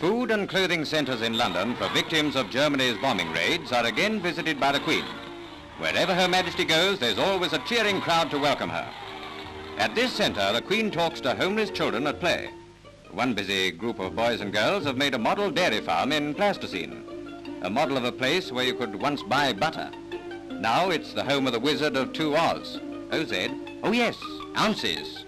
Food and clothing centres in London for victims of Germany's bombing raids are again visited by the Queen. Wherever Her Majesty goes, there's always a cheering crowd to welcome her. At this centre, the Queen talks to homeless children at play. One busy group of boys and girls have made a model dairy farm in plasticine, a model of a place where you could once buy butter. Now it's the home of the Wizard of Two Oz. Oh, OZ? Oh yes, ounces.